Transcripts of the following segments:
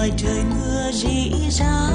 ngoài trời mưa rỉ ra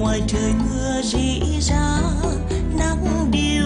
ngoài trời mưa rỉ ra nắng điều